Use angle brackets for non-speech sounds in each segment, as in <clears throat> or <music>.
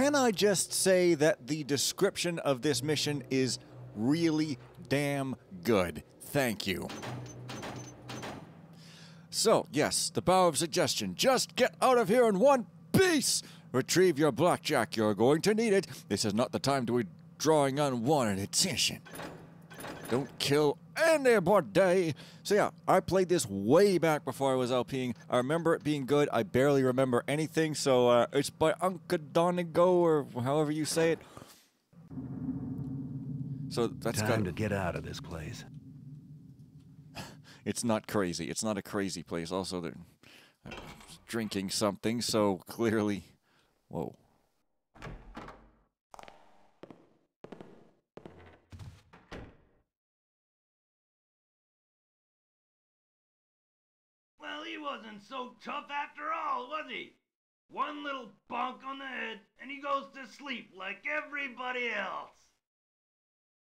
can I just say that the description of this mission is really damn good? Thank you. So, yes, the power of suggestion. Just get out of here in one piece! Retrieve your blackjack, you're going to need it. This is not the time to be drawing unwanted attention. Don't kill anybody. So yeah, I played this way back before I was LPing. I remember it being good. I barely remember anything. So uh, it's by Uncle Donegal or however you say it. So that's Time to get out of this place. It's not crazy. It's not a crazy place. Also, they're uh, drinking something. So clearly, whoa. Well, he wasn't so tough after all, was he? One little bonk on the head, and he goes to sleep like everybody else.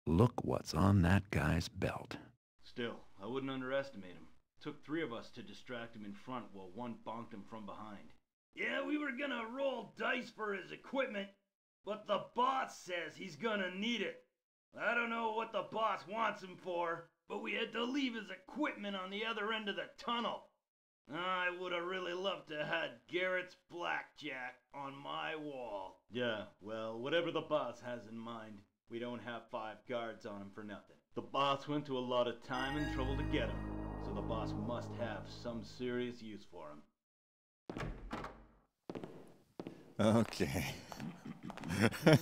Look what's on that guy's belt. Still, I wouldn't underestimate him. Took three of us to distract him in front while one bonked him from behind. Yeah, we were gonna roll dice for his equipment, but the boss says he's gonna need it. I don't know what the boss wants him for, but we had to leave his equipment on the other end of the tunnel. I would have really loved to had Garrett's blackjack on my wall. Yeah, well, whatever the boss has in mind, we don't have five guards on him for nothing. The boss went to a lot of time and trouble to get him, so the boss must have some serious use for him. Okay. <laughs>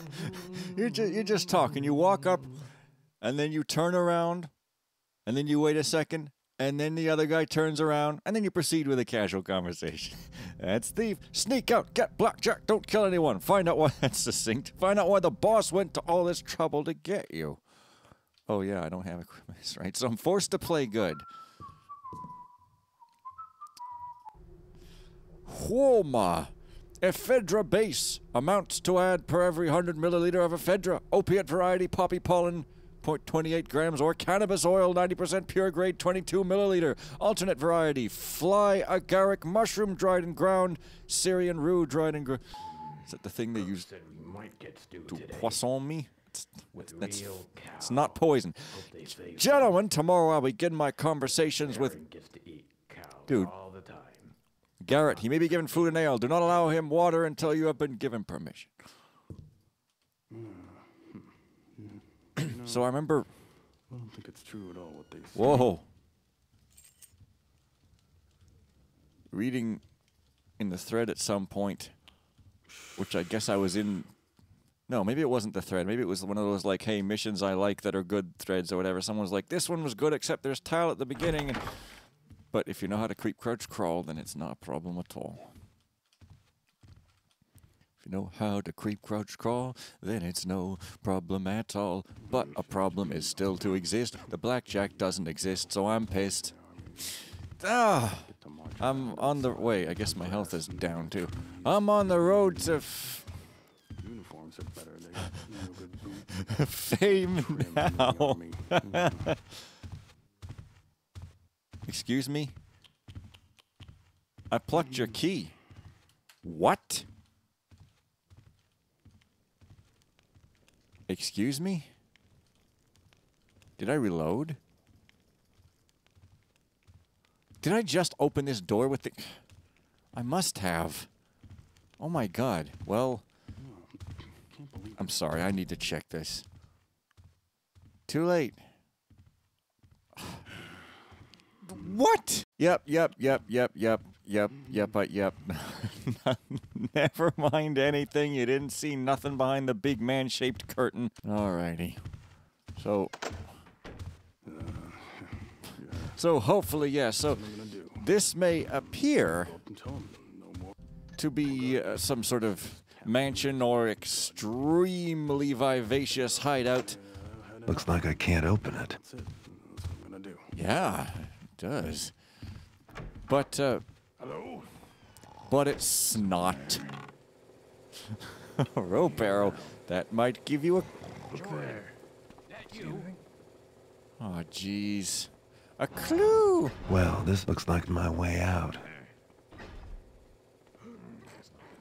you're, just, you're just talking. You walk up, and then you turn around, and then you wait a second, and then the other guy turns around, and then you proceed with a casual conversation. <laughs> That's thief. Sneak out, get blackjack, don't kill anyone. Find out why <laughs> that's succinct. Find out why the boss went to all this trouble to get you. Oh yeah, I don't have equipment, <laughs> right? So I'm forced to play good. Haoma. Ephedra base amounts to add per every 100 milliliter of ephedra, opiate variety poppy pollen, 0.28 grams, or cannabis oil, 90% pure grade, 22 milliliter, alternate variety, fly agaric mushroom dried and ground, Syrian rue dried and ground. Is that the thing they use Said we might get to today. poisson me? It's, With that's, real it's not poison. Hope they save Gentlemen, tomorrow I'll begin my conversations with gets to eat cow Dude. all the time. Garrett. He may be given food and ale. Do not allow him water until you have been given permission. Hmm. So I remember. I don't think it's true at all what they say. Whoa. Reading in the thread at some point, which I guess I was in. No, maybe it wasn't the thread. Maybe it was one of those like, "Hey, missions I like that are good threads" or whatever. Someone was like, "This one was good, except there's tile at the beginning." But if you know how to creep, crouch, crawl, then it's not a problem at all. You know how to creep, crouch, crawl, then it's no problem at all. But a problem is still to exist. The blackjack doesn't exist, so I'm pissed. Ah, I'm on the way. I guess my health is down too. I'm on the road to f- uniforms are better. They got real good fame trim in the now. <laughs> Excuse me? I plucked your key. What? Excuse me? Did I reload? Did I just open this door with the. I must have. Oh my god. Well, I'm sorry. I need to check this. Too late. <sighs> What? Yep, yep, yep, yep, yep, yep, yep, uh, yep. <laughs> <laughs> Never mind anything. You didn't see nothing behind the big man shaped curtain. Alrighty. So. So hopefully, yeah. So what I'm gonna this may appear Go up and tell 'em no more. to be uh, some sort of mansion or extremely vivacious hideout. Looks like I can't open it. That's it. That's what I'm gonna do. Yeah, it does. But uh, Hello but it's not. <laughs> rope arrow. That might give you a... Look there. You? Oh, jeez. A clue! Well, this looks like my way out.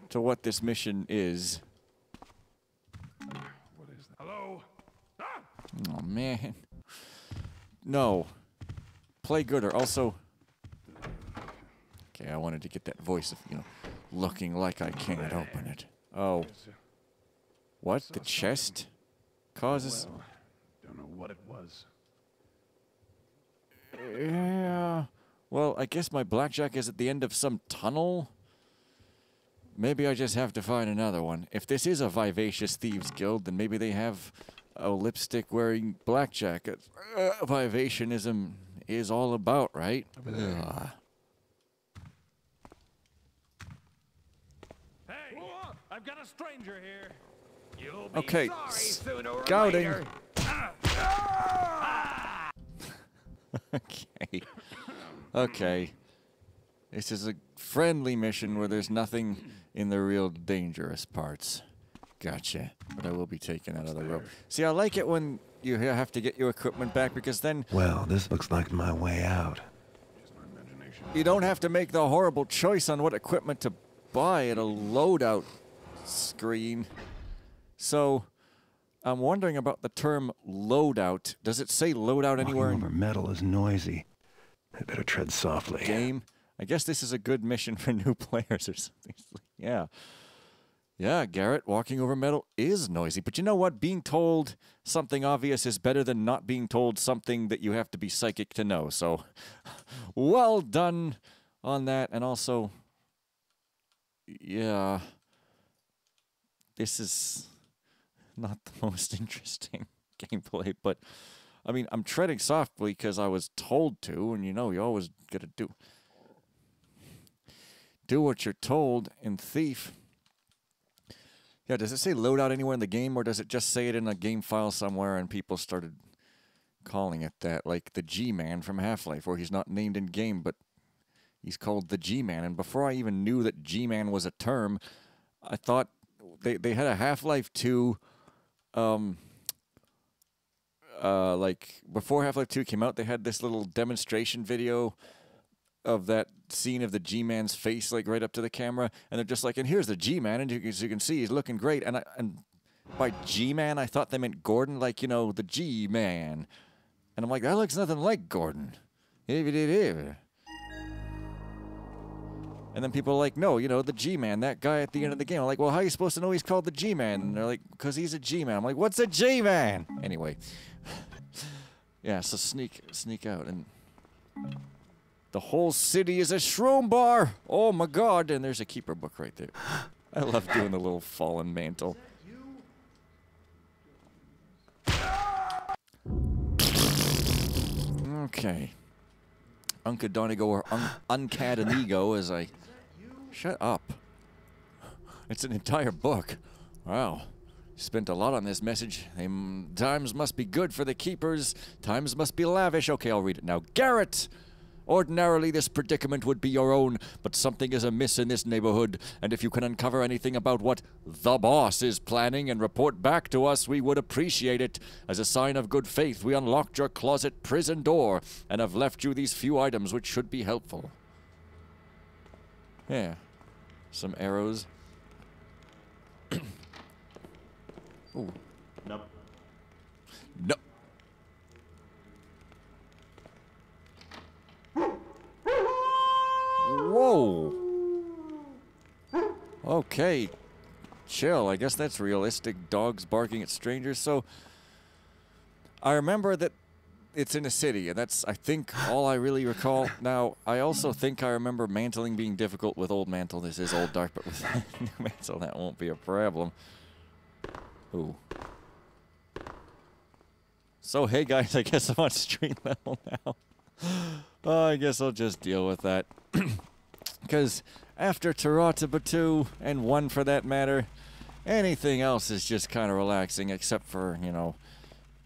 To what this mission is. What is that? Hello? Ah! Oh, man. No. Play gooder. Also... Okay, I wanted to get that voice of you know, looking like I can't open it. Oh. What? The chest causes. Well, don't know what it was. Yeah. Well, I guess my blackjack is at the end of some tunnel. Maybe I just have to find another one. If this is a vivacious thieves guild, then maybe they have a lipstick wearing blackjack. Uh, vivationism is all about, right? Ugh. Hey, I've got a stranger here. You'll be Okay, sorry sooner or scouting. later. <laughs> okay. Okay. This is a friendly mission where there's nothing in the real dangerous parts. Gotcha. But I will be taken out of the rope. See, I like it when you have to get your equipment back because then Well, this looks like my way out. you don't have to make the horrible choice on what equipment to buy at a loadout screen. So, I'm wondering about the term loadout. Does it say loadout anywhere Walking over metal is noisy. I better tread softly. game. I guess this is a good mission for <laughs> new players or something. <laughs> Yeah. Yeah, Garrett, walking over metal is noisy. But you know what? Being told something obvious is better than not being told something that you have to be psychic to know. So, <laughs> well done on that. And also, yeah, this is not the <laughs> most interesting <laughs> gameplay, but I mean, I'm treading softly because I was told to, and you know, you always gotta do do what you're told in Thief. Yeah, does it say loadout anywhere in the game, or does it just say it in a game file somewhere and people started calling it that? Like the G Man from Half Life, where he's not named in game, but he's called the G Man. And before I even knew that G Man was a term, I thought they, they had a Half Life 2 um, uh, like before Half Life 2 came out, they had this little demonstration video of that scene of the G Man's face, like right up to the camera, and they're just like, and here's the G Man, and as you can see, he's looking great. And I, and by G Man, I thought they meant Gordon, like you know the G Man, and I'm like, that looks nothing like Gordon. And then people are like, no, you know, the G Man, that guy at the end of the game. I'm like, well, how are you supposed to know he's called the G Man? And they're like, because he's a G Man. I'm like, what's a G Man? Anyway. <laughs> yeah, so sneak sneak out and the whole city is a shroom bar. Oh my god, and there's a keeper book right there. I love doing the little fallen mantle. Okay. Unca Donigo or un- Uncadanigo as I Shut up. It's an entire book. Wow. Spent a lot on this message. Um, times must be good for the keepers. Times must be lavish. Okay, I'll read it now. Garrett! Ordinarily, this predicament would be your own, but something is amiss in this neighborhood, and if you can uncover anything about what the boss is planning and report back to us, we would appreciate it. As a sign of good faith, we unlocked your closet prison door and have left you these few items which should be helpful. Yeah. Some arrows. <clears throat> Ooh. Nope. No. Whoa. Okay. Chill. I guess that's realistic. Dogs barking at strangers. So I remember that it's in a city, and that's I think all I really recall. <laughs> Now I also think I remember mantling being difficult with old mantle. This is old dark, but with <laughs> new mantle that won't be a problem. Ooh. So hey guys, I guess I'm on street <laughs> level now. Oh, I guess I'll just deal with that. <clears throat> Because after Tarata 2, and 1 for that matter, anything else is just kind of relaxing except for, you know,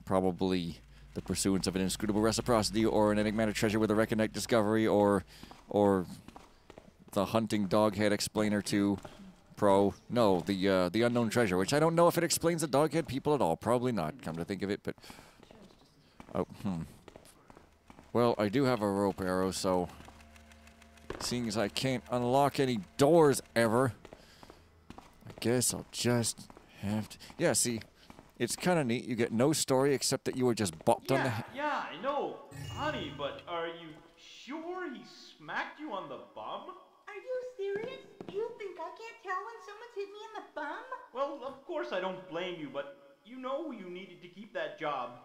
probably the pursuance of an inscrutable reciprocity or an enigmatic treasure with a recondite discovery or or the hunting doghead explainer 2 pro. No the uh, the unknown treasure which i don't know if it explains the doghead people at all. Probably not come to think of it but oh hmm well i do have a rope arrow so seeing as i can't unlock any doors ever i guess i'll just have to yeah see It's kind of neat. You get no story except that you were just bopped on the head. yeah, I know, honey, but are you sure he smacked you on the bum? Are you serious? You think I can't tell when someone's hit me in the bum? Well, of course I don't blame you, but you know you needed to keep that job.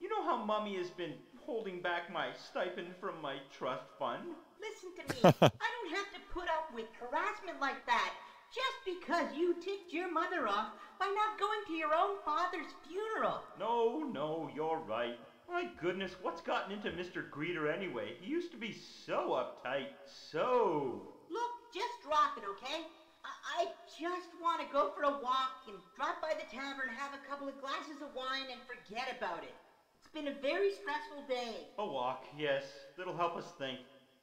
You know how Mummy has been holding back my stipend from my trust fund? Listen to me. <laughs> I don't have to put up with harassment like that just because you ticked your mother off by not going to your own father's funeral. No, no, you're right. My goodness, what's gotten into Mr. Greeter anyway? He used to be so uptight, so. Look, just drop it, okay? I, I just want to go for a walk and drop by the tavern, have a couple of glasses of wine, and forget about it. It's been a very stressful day. A walk, yes, that'll help us think.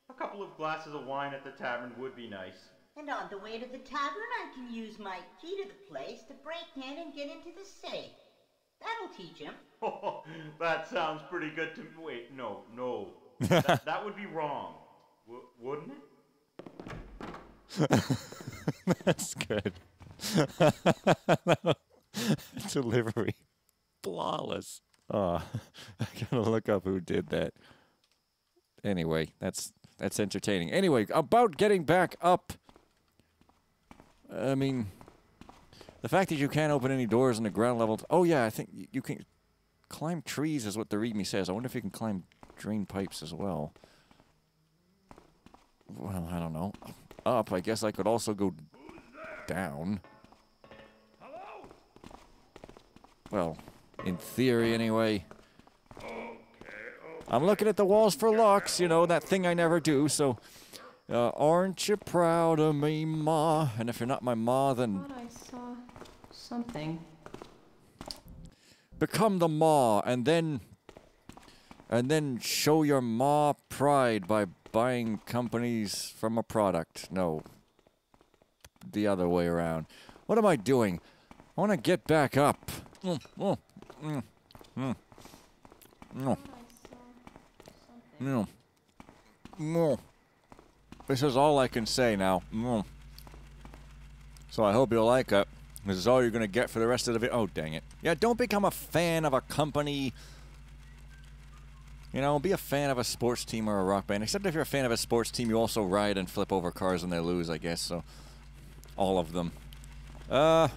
A couple of glasses of wine at the tavern would be nice. And on the way to the tavern, I can use my key to the place to break in and get into the safe. That'll teach him. Oh, <laughs> that sounds pretty good to me. Wait, no, no. <laughs> that, that would be wrong, w- wouldn't it? <laughs> That's good. Delivery. Flawless. Oh, <laughs> I gotta look up who did that. Anyway, that's that's entertaining. Anyway, about getting back up. I mean, the fact that you can't open any doors in the ground level. Oh yeah, I think you can climb trees is what the readme says. I wonder if you can climb drain pipes as well. Well, I don't know. Up, I guess I could also go down. Hello? Well, in theory, anyway. I'm looking at the walls for locks, you know, that thing I never do, so. Uh, aren't you proud of me, Ma? And if you're not my Ma, then thought I saw something. become the Ma, and then. And then show your Ma pride by buying companies from a product. No. The other way around. What am I doing? I want to get back up. Mm, mm, mm, mm. No. No. No. This is all I can say now. No. So I hope you'll like it. This is all you're going to get for the rest of the video. Oh, dang it. Yeah, don't become a fan of a company. You know, be a fan of a sports team or a rock band. Except if you're a fan of a sports team, you also ride and flip over cars when they lose, I guess. So, all of them. Uh.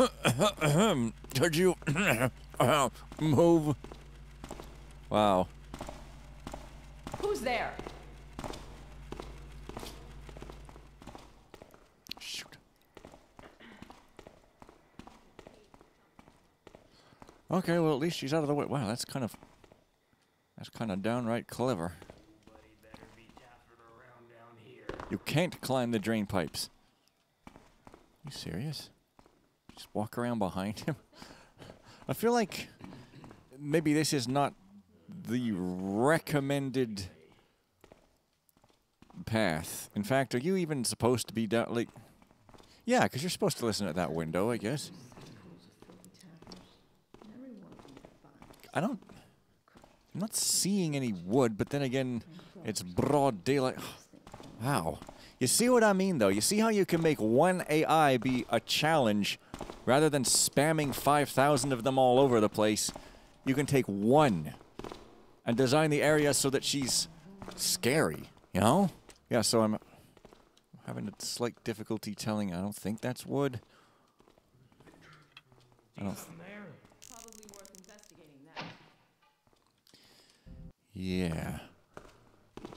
<coughs> Could you <coughs> uh, move? Wow. Who's there? Shoot. Okay, well at least she's out of the way. Wow, that's kind of that's kind of downright clever. You can't climb the drain pipes. You serious? Just walk around behind him? <laughs> I feel like maybe this is not the recommended path. In fact, are you even supposed to be down like Yeah, cuz you're supposed to listen at that window, I guess. I don't I'm not seeing any wood, but then again, it's broad daylight. <sighs> Wow. You see what I mean, though? You see how you can make one AI be a challenge rather than spamming 5,000 of them all over the place? You can take one and design the area so that she's scary, you know? Yeah, so I'm having a slight difficulty telling. I don't think that's wood. I don't. Probably worth investigating that. Yeah.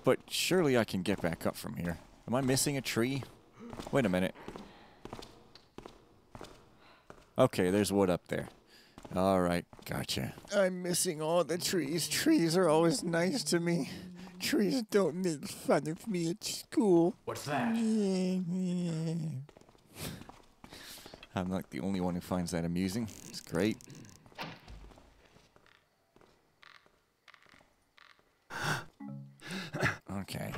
But surely I can get back up from here. Am I missing a tree? Wait a minute. Okay, there's wood up there. All right, gotcha. I'm missing all the trees. Trees are always nice to me. Trees don't make fun of me at school. What's that? <laughs> I'm like the only one who finds that amusing. It's great. <gasps> okay.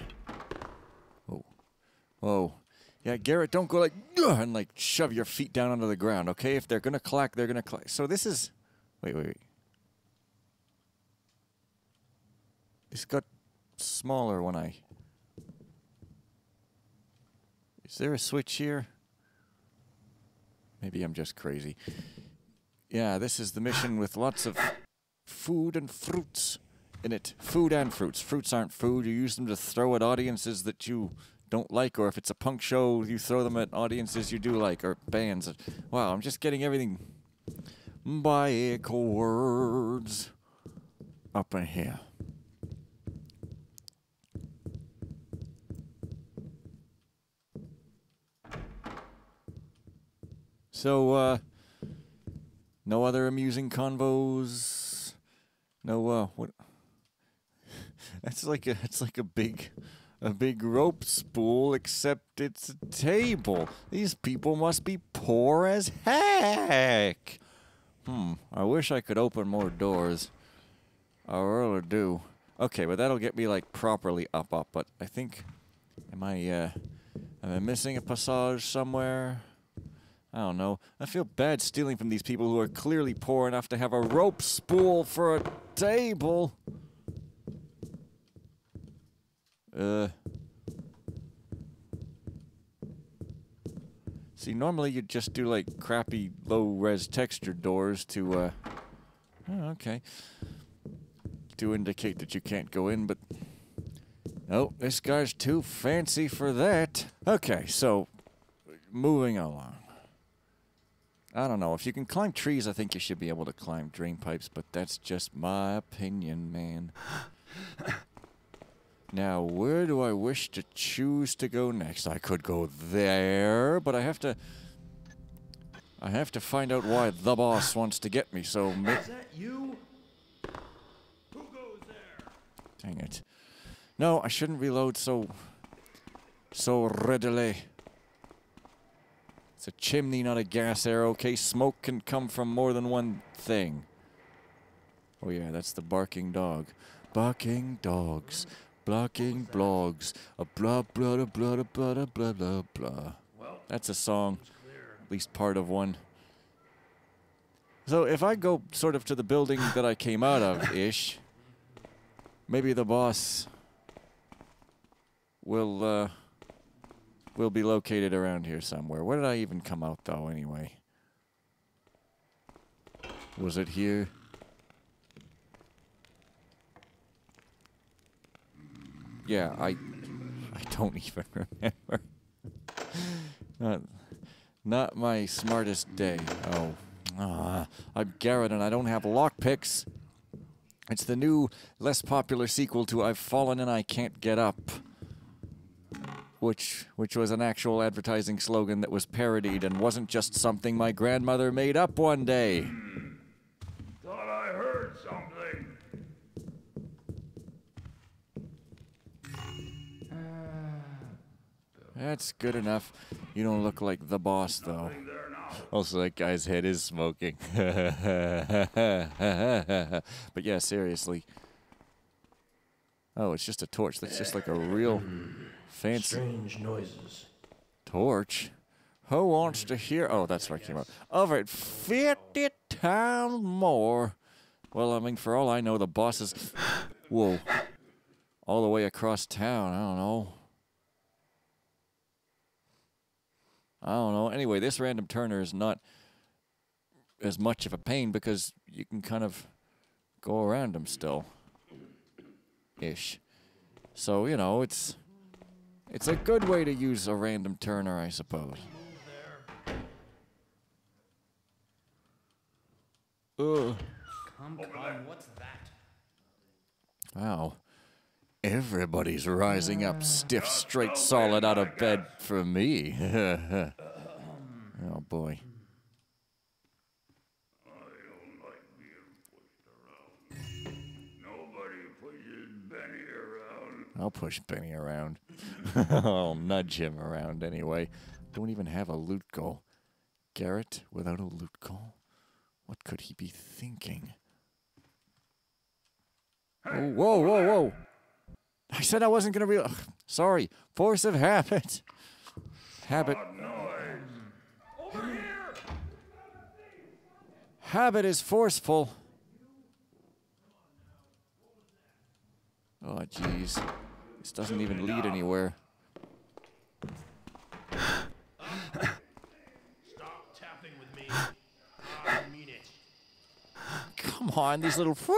Whoa. Yeah, Garrett, don't go like and like shove your feet down onto the ground, okay? If they're gonna clack, they're gonna clack. So this is. Wait, wait, wait. This got smaller when I. Is there a switch here? Maybe I'm just crazy. Yeah, this is the mission with lots of food and fruits in it. Food and fruits. Fruits aren't food. You use them to throw at audiences that you don't like, or if it's a punk show, you throw them at audiences you do like, or bands. Wow, I'm just getting everything backwards up in here. So, uh, no other amusing convos. No, uh, what? <laughs> That's like a, it's like a big, a big rope spool, except it's a table. These people must be poor as heck. Hmm. I wish I could open more doors. I really do. Okay, but that'll get me like properly up, up. But I think, am I, uh, am I missing a passage somewhere? I don't know. I feel bad stealing from these people who are clearly poor enough to have a rope spool for a table. Uh. See, normally you'd just do like crappy low res texture doors to, uh. Oh, okay. To indicate that you can't go in, but. Oh, this guy's too fancy for that. Okay, so. Moving along. I don't know. If you can climb trees, I think you should be able to climb drain pipes, but that's just my opinion, man. <laughs> now, where do I wish to choose to go next? I could go there, but I have to... I have to find out why the boss wants to get me, so... Is that you? Who goes there? Dang it. No, I shouldn't reload so... so readily. It's a chimney, not a gas arrow. Okay, smoke can come from more than one thing. Oh yeah, that's the barking dog. Barking dogs, Blocking blogs. A blah, blah, blah, blah, blah, blah, blah. That's a song, at least part of one. So if I go sort of to the building <laughs> that I came out of-ish, maybe the boss will uh, will be located around here somewhere. Where did I even come out, though, anyway? Was it here? Yeah, I I don't <laughs> even remember. not, not my smartest day. Oh, ah, I'm Garrett and I don't have lockpicks. It's the new, less popular sequel to I've Fallen and I Can't Get Up which which was an actual advertising slogan that was parodied and wasn't just something my grandmother made up one day. That's good enough. You don't look like the boss though. Also, that guy's head is smoking. <laughs> but yeah, seriously. Oh, it's just a torch. That's just like a real fancy Strange noises. torch. Who wants to hear? Oh, that's where I came up. Of it 50 times more. Well, I mean, for all I know, the boss is. Whoa. All the way across town. I don't know. I don't know. Anyway, this random turner is not as much of a pain because you can kind of go around him still. Ish. So, you know, it's it's a good way to use a random turner, I suppose. Ugh. Come, come, what's that? Wow. Everybody's rising up stiff, straight, solid out of bed for me. <laughs> oh boy. I don't like being pushed around. Nobody pushes Benny around. I'll push Benny around. <laughs> I'll nudge him around anyway. Don't even have a loot goal. Garrett without a loot goal? What could he be thinking? Oh, whoa, whoa, whoa. I said I wasn't going to be. Sorry. Force of habit. Habit. Hmm. Habit is forceful. Oh, jeez. This doesn't even lead anywhere. Stop tapping with me. <sighs> I mean it. Come on, these little free,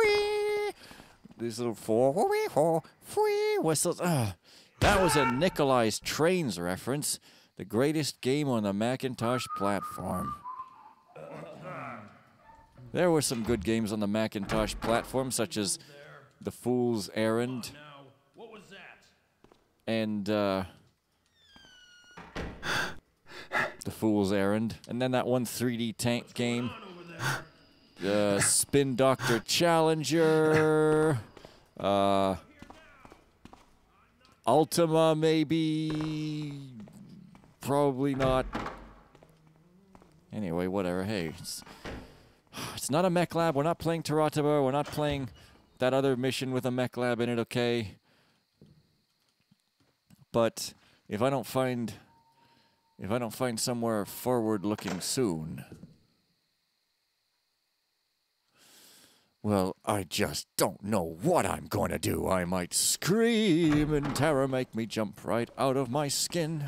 these little four whistles. Ugh. That was a Nikolai's Trains reference. The greatest game on the Macintosh platform. There were some good games on the Macintosh platform, such as The Fool's Errand what was that? and uh, The Fool's Errand, and then that one 3D tank game, uh, Spectre Challenger, uh, Ultima maybe, probably not. Anyway, whatever. Hey, it's, it's not a mech lab. We're not playing Tarataba. We're not playing that other mission with a mech lab in it. Okay. But if I don't find if I don't find somewhere forward looking soon, well, I just don't know what I'm going to do. I might scream and terror make me jump right out of my skin.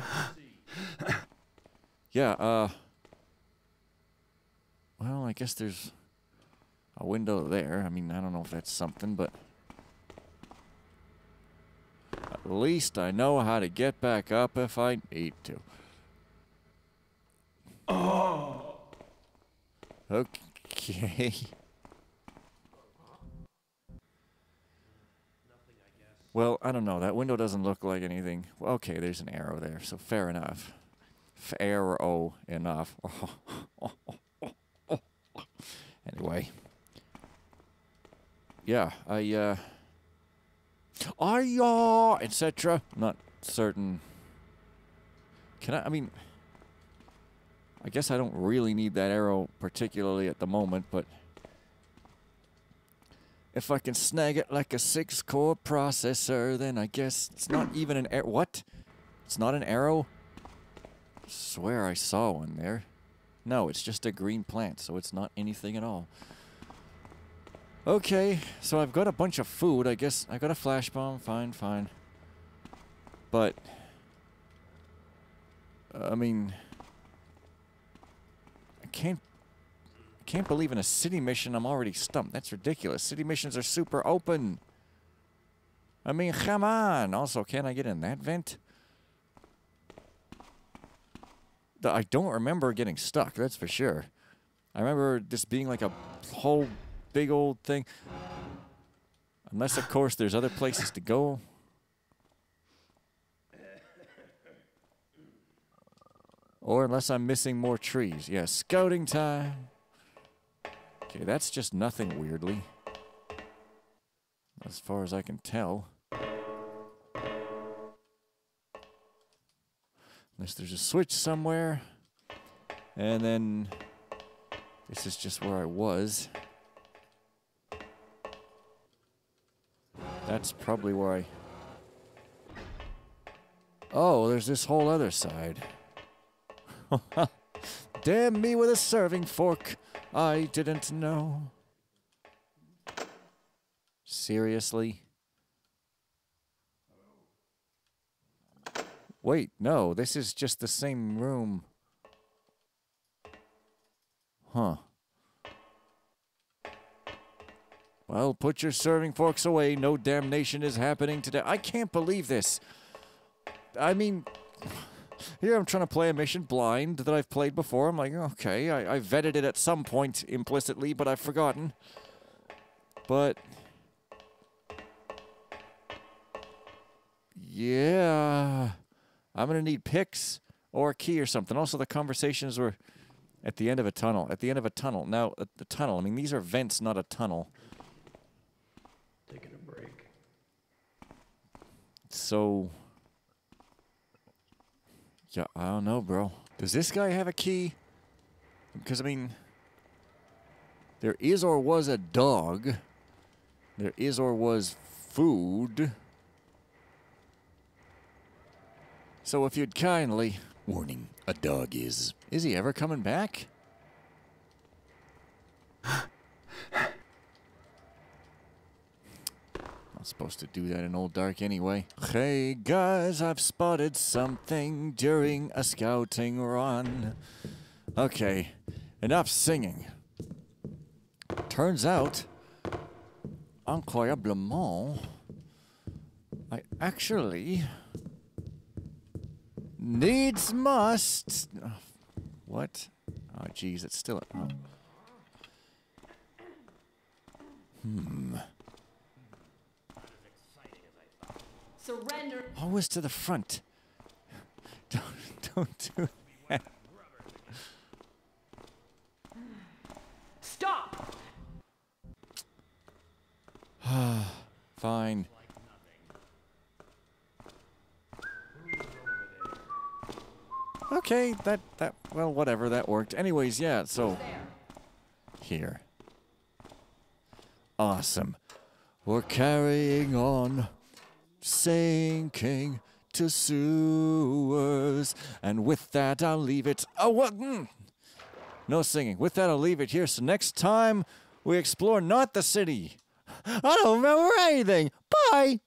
yeah, uh Well, I guess there's a window there. I mean, I don't know if that's something, but at least I know how to get back up if I need to. Oh. Okay. <laughs> Well, I don't know. That window doesn't look like anything. Okay, there's an arrow there, so fair enough. Fair-o enough. <laughs> anyway. Yeah, I, uh... Aya, etc. Not certain. Can I? I mean, I guess I don't really need that arrow particularly at the moment, but if I can snag it like a six-core processor, then I guess it's not even an arrow. What? It's not an arrow? Swear I saw one there. No, it's just a green plant, so it's not anything at all. Okay, so I've got a bunch of food. I guess I got a flash bomb. Fine, fine. But I mean, I can't. Can't believe in a city mission I'm already stumped. That's ridiculous. City missions are super open. I mean, come on. Also, can I get in that vent? I don't remember getting stuck. That's for sure. I remember this being like a whole big old thing. Unless, of course, there's other places to go. Or unless I'm missing more trees. Yeah, scouting time. Okay, that's just nothing weirdly. As far as I can tell. Unless there's a switch somewhere. And then this is just where I was. That's probably where I. Oh, there's this whole other side. <laughs> Damn me with a serving fork. I didn't know. Seriously? Wait, no, this is just the same room. Huh. Well, put your serving forks away. No damnation is happening today. I can't believe this. I mean, here I'm trying to play a mission blind that I've played before. I'm like, okay, I, I vetted it at some point implicitly, but I've forgotten. But. Yeah. I'm going to need picks or a key or something. Also, the conversations were at the end of a tunnel. At the end of a tunnel. Now, uh, the tunnel, I mean, these are vents, not a tunnel. Taking a break. So. Yeah, I don't know, bro. Does this guy have a key? Because, I mean, there is or was a dog. There is or was food. So if you'd kindly. Warning, a dog is. Is he ever coming back? Supposed to do that in Old Dark anyway. Hey guys, I've spotted something during a scouting run. Okay, enough singing. Turns out, incroyablement, I actually needs must. What? Oh, geez, it's still. Oh. Hmm. Surrender. Always to the front. <laughs> Don't, don't do that. Stop! <sighs> Fine. Okay, that that well, whatever, that worked. Anyways, yeah. So here. Awesome. We're carrying on, sinking to sewers, and with that I'll leave it. Oh, what? Mm. No singing. With that I'll leave it here. So next time we explore not the city. I don't remember anything. Bye.